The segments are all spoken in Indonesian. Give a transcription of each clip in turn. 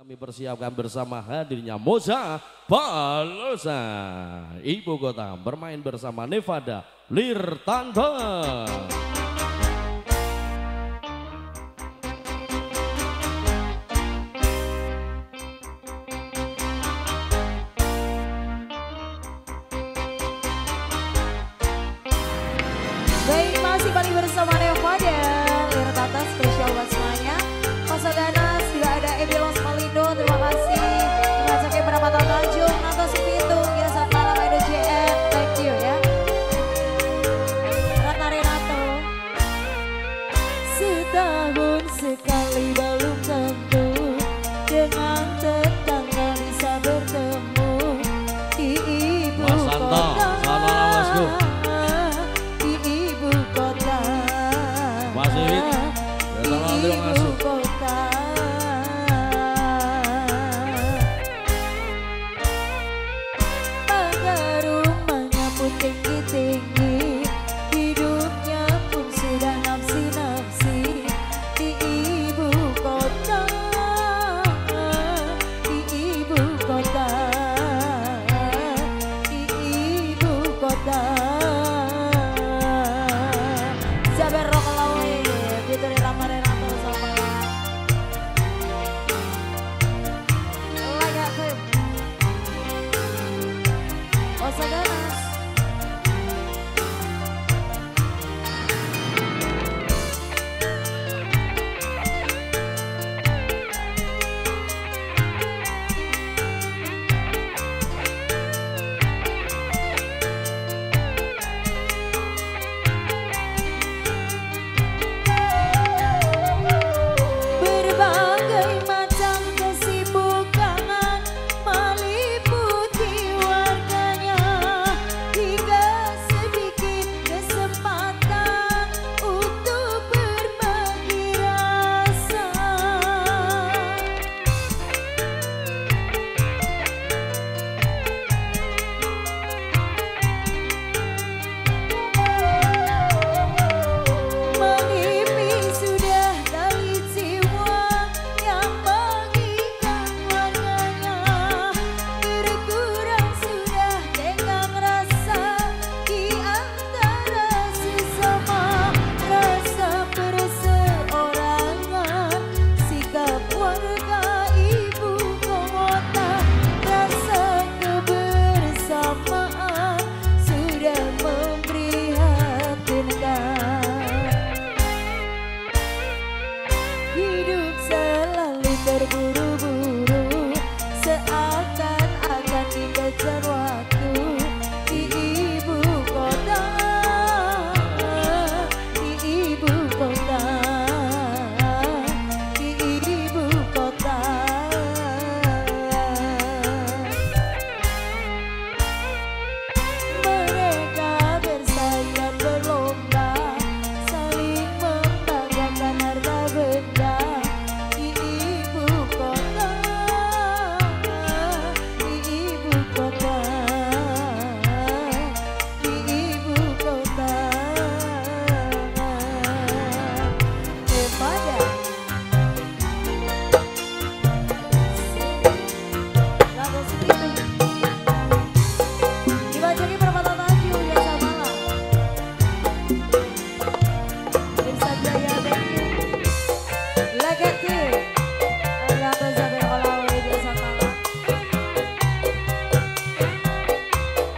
Kami persiapkan bersama hadirnya Moza Balosa, Ibu Kota bermain bersama Nevada Lirtanta. Baik, masih kembali bersama Nevada Lirtanta spesial buat sekali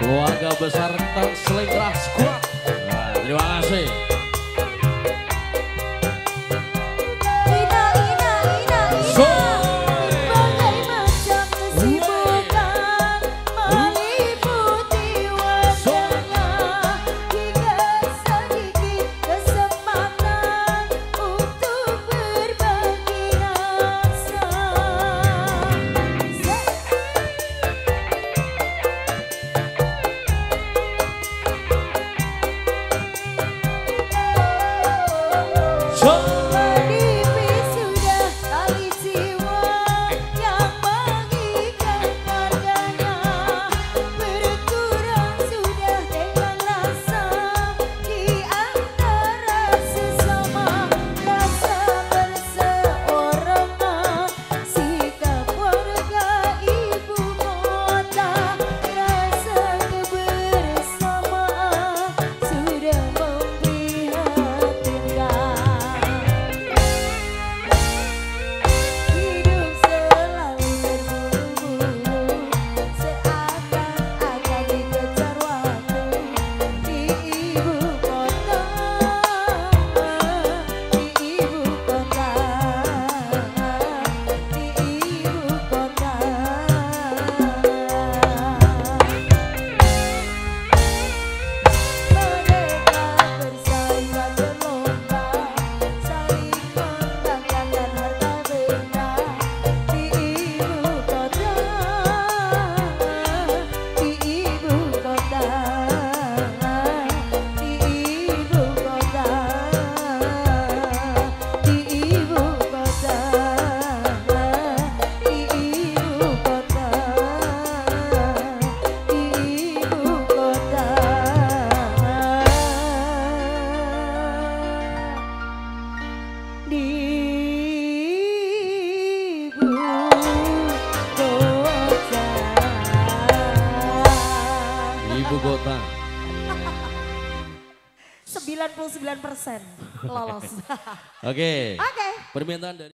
keluarga besar Tang Selegrah Squad. Nah, terima kasih. Kota. 99% lolos. Oke. Oke. Permintaan dari